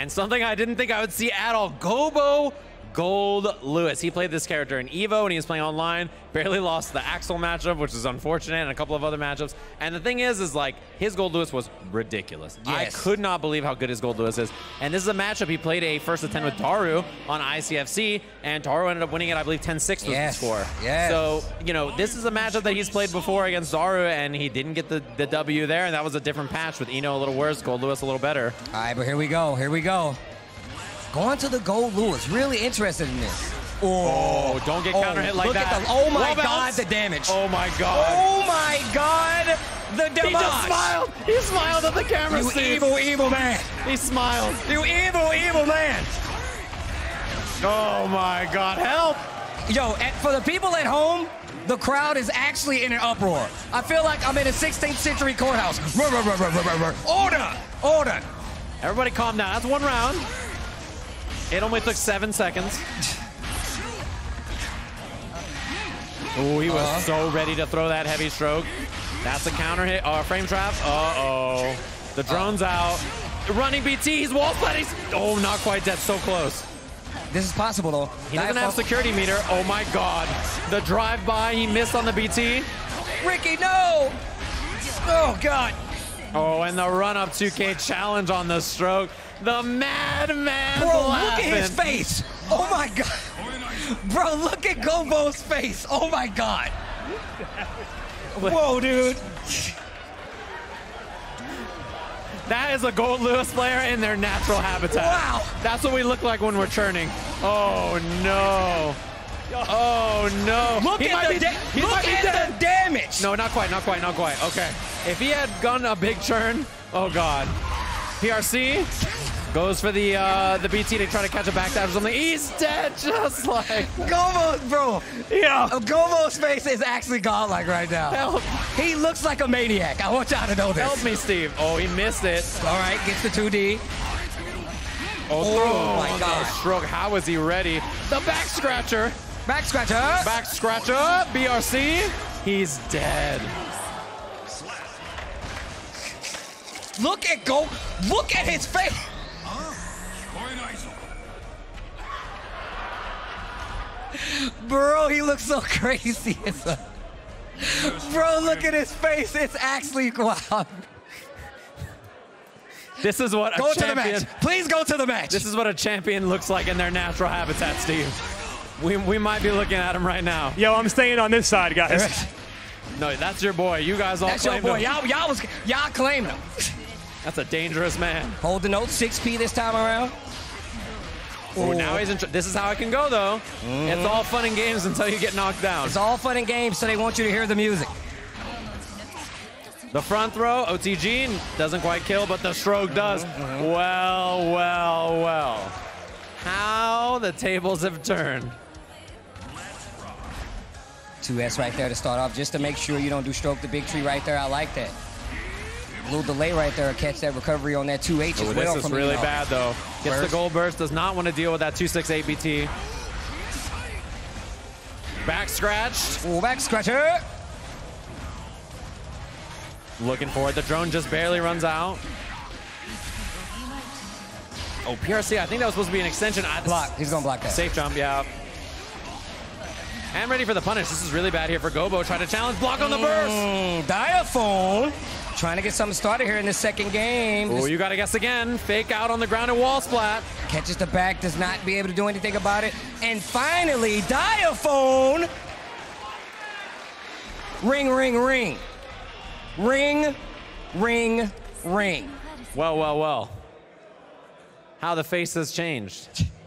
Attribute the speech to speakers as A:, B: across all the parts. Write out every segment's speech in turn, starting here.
A: And something I didn't think I would see at all, Gobou Goldlewis. He played this character in Evo and he was playing online. Barely lost the Axl matchup, which is unfortunate, and a couple of other matchups. And the thing is, is like his Goldlewis was ridiculous.
B: Yes.
A: I could not believe how good his Goldlewis is. And this is a matchup he played a first attempt with Daru on ICFC, and Daru ended up winning it, I believe, 10-6 was
B: Yes.
A: the score.
B: Yes.
A: So, you know, this is a matchup that he's played before against Daru, and he didn't get the, the W there, and that was a different patch with I-No a little worse, Goldlewis a little better.
B: All right, but here we go. Here we go. Going to the Goldlewis. Really interested in this.
A: Oh, oh don't get oh, counter hit like
B: look
A: that.
B: At the, oh my
A: Wall
B: God,
A: bounce.
B: the damage.
A: Oh my god.
B: Oh my God, the damage.
A: He just smiled. He smiled at the camera,
B: You
A: Steve.
B: evil, evil man.
A: He smiled.
B: You evil, evil man.
A: Oh my god, help.
B: Yo, for the people at home, the crowd is actually in an uproar. I feel like I'm in a 16th century courthouse. Order, order.
A: Everybody calm down. That's one round. It only took seven seconds. Oh, he was
B: Uh-huh.
A: so ready to throw that heavy stroke. That's a counter hit. Oh, frame trap. Uh-oh. The drone's out. Running BT. He's wall. He's, oh, not quite dead. So close.
B: This is possible though.
A: He doesn't have security meter. Oh my god. The drive-by, he missed on the BT.
B: Ricky, no. Oh God.
A: Oh, and the run-up 2K challenge on the stroke. The madman
B: Bro,
A: laughing.
B: look at his face. Oh my God. Bro, look at Gobou's face. Oh my God. Whoa, dude.
A: That is a Goldlewis player in their natural habitat.
B: Wow.
A: That's what we look like when we're churning. Oh no. Oh no.
B: Look
A: He
B: at
A: might
B: the da- look at
A: dead.
B: the damage.
A: No, not quite, not quite, not quite. Okay. If he had gone a big turn, oh god. PRC goes for the uh, the BT to try to catch a back dash or something. He's dead, just like
B: Gobou, bro.
A: yeah.
B: Uh, Gobou's face is actually godlike right now.
A: Help,
B: He looks like a maniac. I want y'all to know this.
A: help me, Steve. Oh, he missed it.
B: All right, gets the 2D.
A: Oh,
B: Oh, my God.
A: Stroke. How was he ready? The back scratcher.
B: Back scratcher.
A: Back scratcher. BRC. He's dead.
B: Look at Go. Look at his face. Bro, he looks so crazy. Bro, look at his face. It's actually wild.
A: This is what a
B: Go to the
A: champion.
B: match. Please go to the match.
A: This is what a champion looks like in their natural habitat, Steve. We, we might be looking at him right now.
C: Yo, I'm staying on this side, guys.
A: No, that's your boy. You guys all
B: That's your boy. Y'all, y'all was y'all claimed him.
A: That's a dangerous man.
B: Hold the note, 6P this time around.
A: Oh, now he's in. This is how it can go, though. Mm-hmm. It's all fun and games until you get knocked down.
B: It's all fun and games, so they want you to hear the music.
A: The front throw, OTG doesn't quite kill, but the stroke does. Mm-hmm, mm-hmm. Well, well, well. How the tables have turned.
B: 2S right there to start off, just to make sure you don't do stroke the big tree right there. I like that. A little delay right there, catch that recovery on that 2H as
A: Oh,
B: well.
A: this is
B: from
A: really bad, though. Gets
B: Burst.
A: the gold burst, does not want to deal with that 268 BT. Back scratched.
B: Ooh, back scratcher.
A: Looking for it. The drone just barely runs out. Oh, PRC, I think that was supposed to be an extension. I,
B: Block. He's gonna block that.
A: Safe jump, yeah. And ready for the punish. This is really bad here for Gobou. Try to challenge, block on the burst.
B: Mm, Diaphone. Trying to get something started here in the second game.
A: Oh, you got to guess again. Fake out on the ground and wall splat.
B: catches the back, does not be able to do anything about it. And finally, Diaphone. Ring, ring, ring. Ring, ring, ring.
A: Well, well, well. How the face has changed.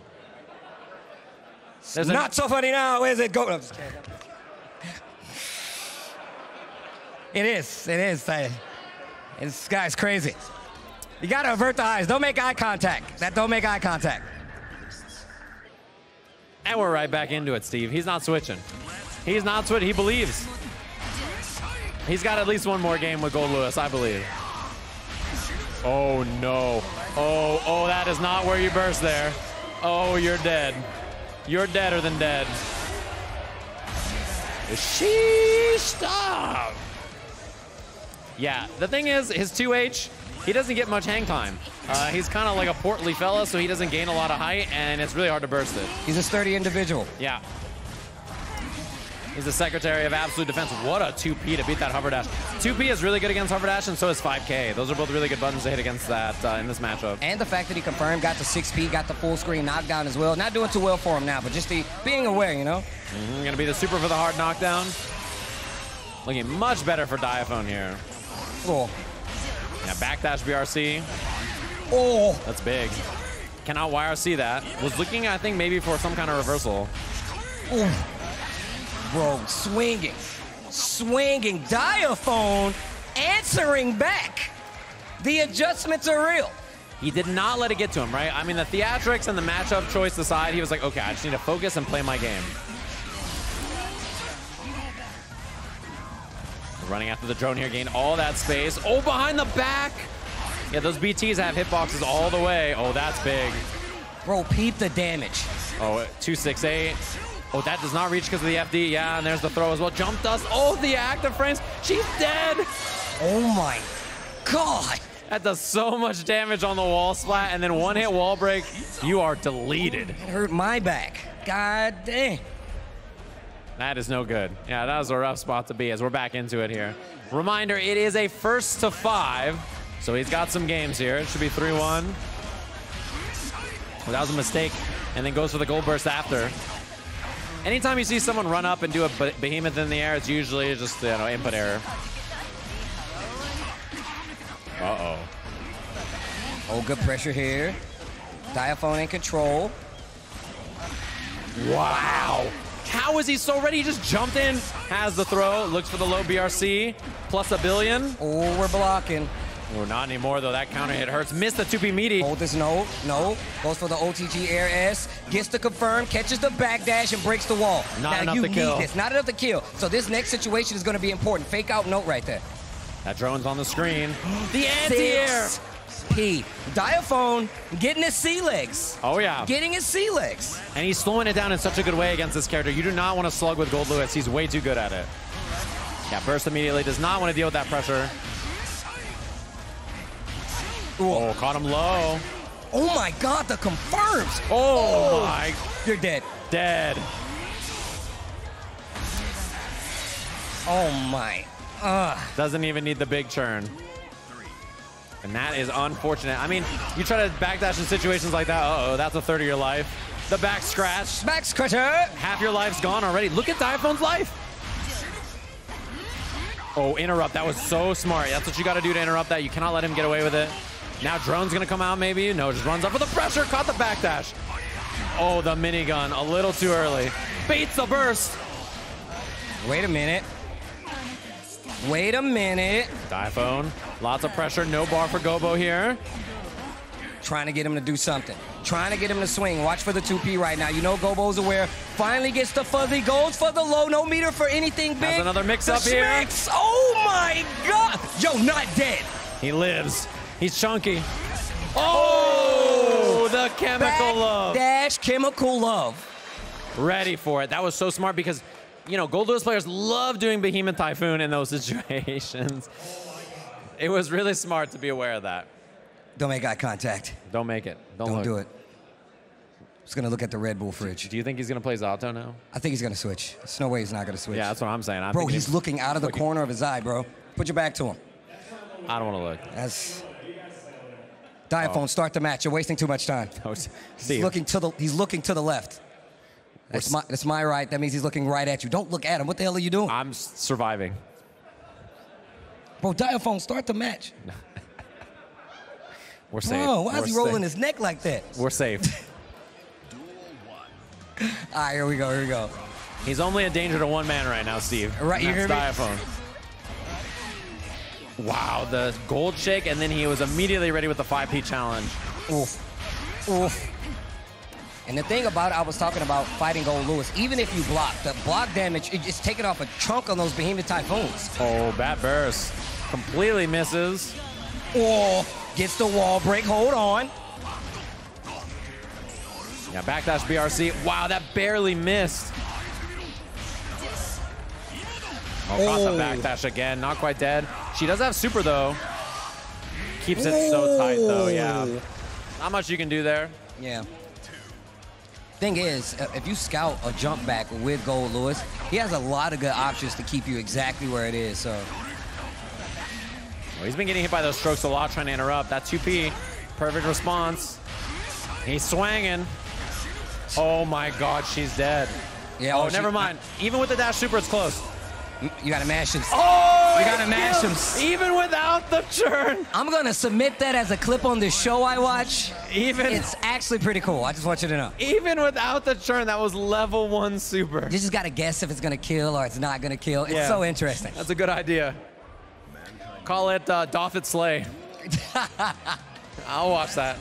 A: There's a-
B: Not so funny now. Where's it go? No, I'm just kidding. It is. It is. I- This guy's crazy. You gotta avert the eyes. Don't make eye contact. That don't make eye contact.
A: And we're right back into it, Steve. He's not switching. He's not switching. He believes. He's got at least one more game with Goldlewis, I believe. Oh, no. Oh, oh, that is not where you burst there. Oh, you're dead. You're deader than dead. Sheesh, stop. Yeah, the thing is, his 2H, he doesn't get much hang time. Uh, he's kind of like a portly fella, so he doesn't gain a lot of height, and it's really hard to burst it.
B: He's a sturdy individual.
A: Yeah. He's the Secretary of Absolute Defense. What a 2P to beat that hover dash. 2P is really good against hover dash, and so is 5K. Those are both really good buttons to hit against that uh, in this matchup.
B: And the fact that he confirmed, got the 6P, got the full screen knockdown as well. Not doing too well for him now, but just the being aware, you know?
A: Mm, gonna be the super for the hard knockdown. Looking much better for Diaphone here.
B: Cool.
A: Yeah, backdash BRC.
B: Oh,
A: That's big. Cannot YRC that. Was looking, I think, maybe for some kind of reversal.
B: Bro, swinging, swinging. Diaphone answering back. The adjustments are real.
A: He did not let it get to him, right? I mean, the theatrics and the matchup choice aside, he was like, okay, I just need to focus and play my game. Running after the drone here, gained all that space. Oh, behind the back! Yeah, those BTs have hitboxes all the way. Oh, that's big.
B: Bro, peep the damage.
A: Oh, 268. Oh, that does not reach because of the FD. Yeah, and there's the throw as well. Jump dust. Oh, the active frames. She's dead.
B: Oh my God.
A: That does so much damage on the wall splat, and then one hit wall break. You are deleted.
B: It hurt my back. God dang.
A: That is no good. Yeah, that was a rough spot to be as we're back into it here. Reminder, it is a first to five, so he's got some games here. It should be 3-1. Well, that was a mistake, and then goes for the gold burst after. Anytime you see someone run up and do a behemoth in the air, it's usually just, you know, input error. Uh-oh.
B: Oh, good pressure here. Diaphone in control.
A: Wow. How is he so ready? He just jumped in, has the throw, looks for the low BRC, plus a billion.
B: Oh, we're blocking.
A: Oh, not anymore, though. That counter hit hurts. Missed the 2P meaty.
B: Hold this no, no. Goes for the OTG Air S. Gets the confirm, catches the backdash, and breaks the wall.
A: Not
B: now
A: enough
B: you
A: to
B: need
A: kill.
B: this. Not enough to kill. So this next situation is going to be important. Fake out note right there.
A: That drone's on the screen. The anti-air.
B: P. Diaphone getting his sea legs.
A: Oh, yeah.
B: Getting his sea legs.
A: And he's slowing it down in such a good way against this character. You do not want to slug with Goldlewis. He's way too good at it. Yeah, burst immediately. Does not want to deal with that pressure. Oh, caught him low.
B: Oh my God, the confirms.
A: Oh, oh, my.
B: You're dead.
A: Dead.
B: Oh my. Ugh.
A: Doesn't even need the big turn. And that is unfortunate. I mean, you try to backdash in situations like that. Uh-oh, that's a third of your life. The back scratch.
B: Back scratcher.
A: Half your life's gone already. Look at Diaphone's life. Oh, interrupt. That was so smart. That's what you got to do to interrupt that. You cannot let him get away with it. Now drone's going to come out maybe. No, just runs up with the pressure. Caught the backdash. Oh, the minigun. A little too early. Baits the burst.
B: Wait a minute. Wait a minute.
A: Diaphone. Lots of pressure. No bar for Gobou here.
B: Trying to get him to do something. Trying to get him to swing. Watch for the 2P right now. You know Gobou's aware. Finally gets the fuzzy. Goes for the low. No meter for anything big.
A: Has another mix
B: The
A: up here.
B: Oh my God. Yo, not dead.
A: He lives. He's chunky. Oh, oh the chemical love.
B: Dash chemical love.
A: ready for it. That was so smart because, you know, Goldlewis players love doing Behemoth Typhoon in those situations. It was really smart to be aware of that.
B: Don't make eye contact.
A: Don't make it. Don't,
B: Don't do it. Just gonna look at the Red Bull fridge.
A: Do you think he's going to play Zato now?
B: I think he's gonna switch. There's no way he's not gonna switch.
A: Yeah, that's what I'm saying. I
B: bro,
A: think
B: he's looking out of the
A: looking-
B: corner of his eye, bro. Put your back to him.
A: I don't want to look.
B: That's. Diaphone, start the match. You're wasting too much time.
A: Oh,
B: He's looking to the. He's looking to the left. That's my. That's my right. That means he's looking right at you. Don't look at him. What the hell are you doing,
A: I'm surviving.
B: bro? Diaphone, start the match.
A: We're safe.
B: Bro, why is
A: We're
B: he rolling
A: safe.
B: his neck like that?
A: We're safe.
B: All right, here we go. Here we go.
A: he's only a danger to one man right now, Steve.
B: Right, you hear me?
A: Diaphone. Wow, the gold shake, and then he was immediately ready with the 5P challenge.
B: Oof. Oof. And the thing about it, I was talking about fighting Goldlewis. Even if you block, the block damage it- it's taking off a chunk on those Behemoth Typhoons.
A: Oh, bat burst. Completely misses.
B: Oh, gets the wall break. Hold on.
A: Yeah, backdash BRC. Wow, that barely missed. Oh, caught
B: Oh.
A: the backdash again. Not quite dead. She does have super, though. Keeps it so tight though, yeah. Not much you can do there.
B: Yeah. Thing is, uh, if you scout a jump back with Goldlewis, he has a lot of good options to keep you exactly where it is. So
A: Well, he's been getting hit by those strokes a lot, trying to interrupt. That 2P, perfect response. He's swinging. Oh my God, she's dead.
B: yeah.
A: Oh,
B: she-
A: never mind. Even with the dash super, it's close.
B: You gotta mash it.
A: Oh,
B: You
A: it
B: gotta mash
A: kills.
B: him.
A: Even without the churn.
B: I'm gonna submit that as a clip on the show I watch.
A: Even
B: It's actually pretty cool. I just want you to know.
A: even without the churn, that was level one super.
B: You just gotta guess if it's gonna kill or it's not gonna kill. It's
A: Yeah.
B: so interesting.
A: That's a good idea. Call it uh, Doth It Slay. I'll watch that.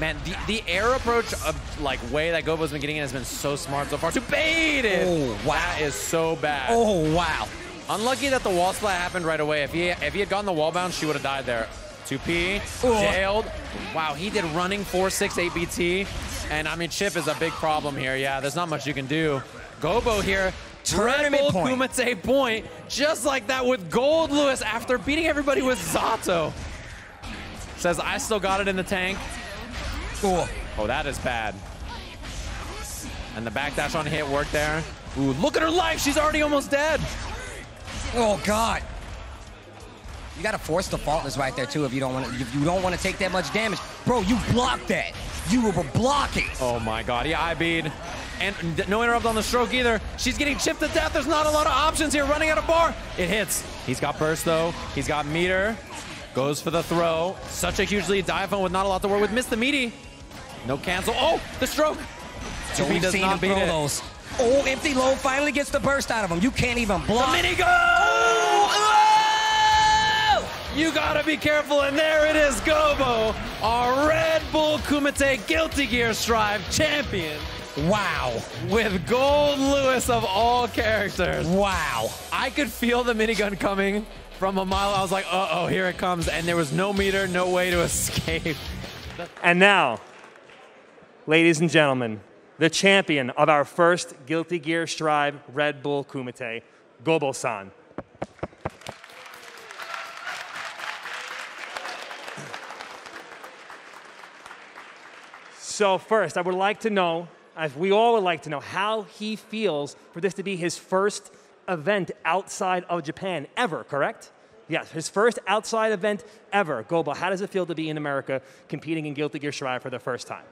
A: Man, the, the air approach of like way that Gobou's been getting in has been so smart so far. To bait it.
B: Oh, wow.
A: That is so bad.
B: Oh wow.
A: Unlucky that the wall splat happened right away. If he if he had gotten the wall bounce, she would have died there. 2P,
B: Oh.
A: jailed. Wow, he did running 4-6 8BT. And I mean, Chip is a big problem here. Yeah, there's not much you can do. Gobou here,
B: Tournament point.
A: Kumite point, just like that with Goldlewis after beating everybody with Zato. Says, I still got it in the tank.
B: Cool.
A: Oh, that is bad. And the backdash on hit worked there. Ooh, look at her life. She's already almost dead.
B: Oh God. You gotta force the faultless right there too if you don't want to. If you don't want to take that much damage, bro. You blocked that. You were blocking.
A: Oh my god, yeah, I beat. And no interrupt on the stroke either. She's getting chipped to death. There's not a lot of options here. Running out of bar. It hits. He's got burst though. He's got meter. Goes for the throw. Such a huge lead. Diaphone with not a lot to work with. Missed the meaty. No cancel. Oh, the stroke.
B: So
A: 2P
B: we've
A: does
B: seen
A: not
B: him
A: beat
B: throw
A: it.
B: those. Oh, empty low finally gets the burst out of him. You can't even block.
A: The mini go. You gotta be careful, and there it is, Gobou, our Red Bull Kumite Guilty Gear Strive champion
B: Wow.
A: with Goldlewis of all characters.
B: Wow.
A: I could feel the minigun coming from a mile. I was like, uh oh, here it comes. And there was no meter, no way to escape.
C: And now, ladies and gentlemen, the champion of our first Guilty Gear Strive Red Bull Kumite, Gobou-san. So, first, I would like to know, as we all would like to know, how he feels for this to be his first event outside of Japan ever, correct? Yes, his first outside event ever. Gobou, how does it feel to be in America competing in Guilty Gear Strive for the first time?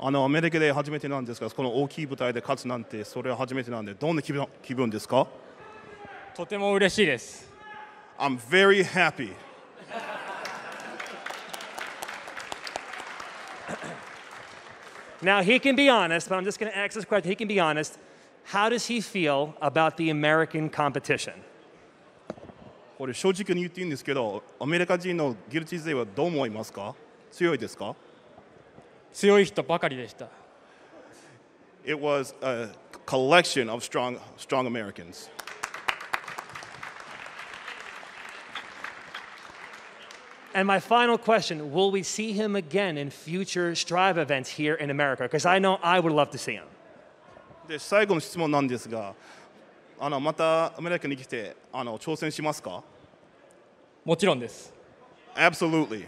D: あのアメリカで初めてなんですが、この大きい舞台で勝つなんて、それは初めてなんで、どんな気分気分ですか
E: とても嬉しいです。
D: I'm very happy.
C: Now, he can be honest, but I'm just going to ask this question. He can be honest. How does he feel about the American competition?
D: これ正直に言っていいんですけど、アメリカ人のギルティ勢はどう思いますか強いですか
E: 強い人ばかりでした。
D: It was a collection of strong, strong Americans.
C: And my final question Will we see him again in future Strive events here in America? Because I know I would love to see him.
D: で最後の質問なんですが、あのまたアメリカに来てあの挑戦しますか
E: もちろんです。
D: Absolutely.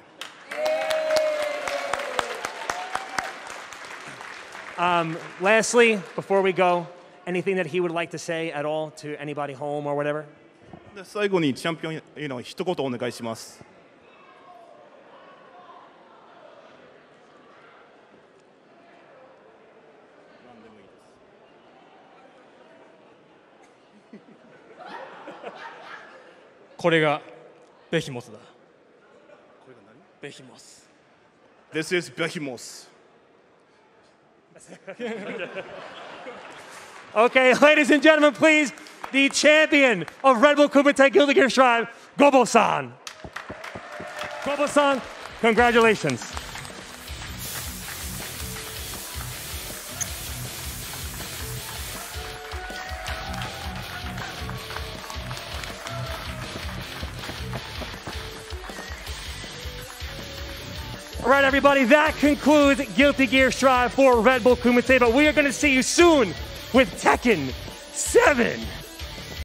C: Lastly, before we go, anything that he would like to say at all to anybody home or whatever?
D: で最後にチャンピオンへの一言お願いします。
E: これがベヒモスだ。ベヒモス。
D: This is ベヒモス。
C: okay, ladies and gentlemen, please, the champion of Red Bull Kumite Gildigir Shrine, Gobou-san. Gobou-san, congratulations. Right, everybody, that concludes Guilty Gear Strive for Red Bull Kumite, but we are going to see you soon with Tekken 7.